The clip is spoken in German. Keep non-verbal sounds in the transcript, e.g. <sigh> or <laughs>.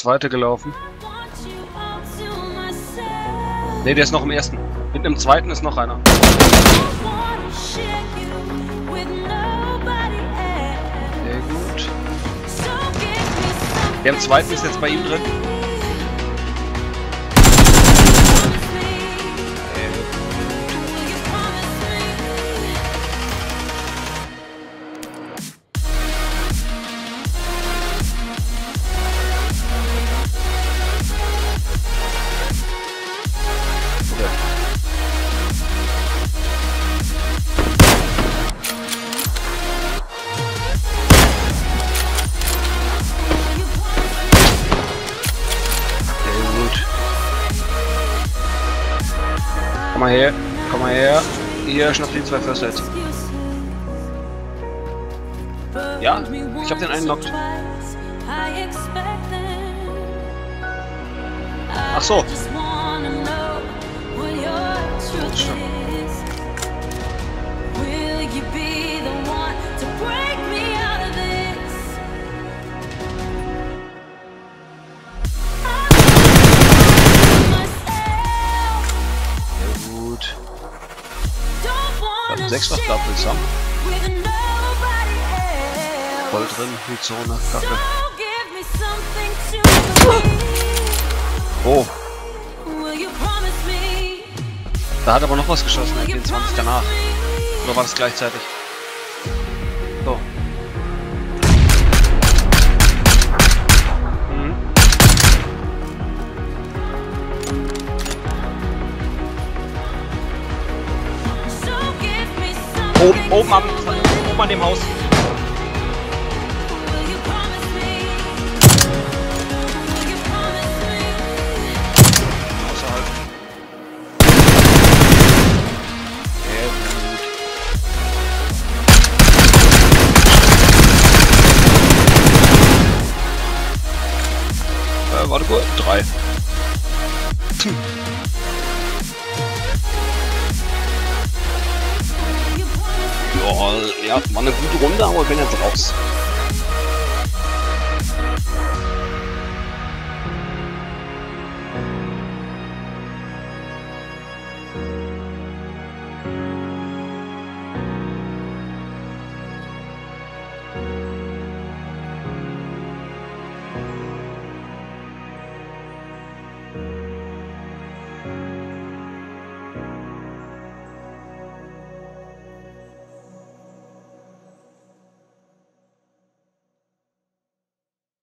Zweite gelaufen. Ne, der ist noch im ersten. Hinten im zweiten ist noch einer. Sehr gut. Der im zweiten ist jetzt bei ihm drin. Komm mal her. Komm mal her. Hier, schnapp die zwei First. Ja, ich hab den einen knockt. Ach so. Dann sechsfach Double Sum. Voll drin, die Zone. Kacke. Oh, da hat aber noch was geschossen, in den 20 danach. Oder war das gleichzeitig? So. Oben, oben, am, oben an dem Haus. Außerhalb. Sehr gut. Äh, warte kurz. Drei. <laughs> ja, war eine gute Runde, aber ich bin jetzt raus.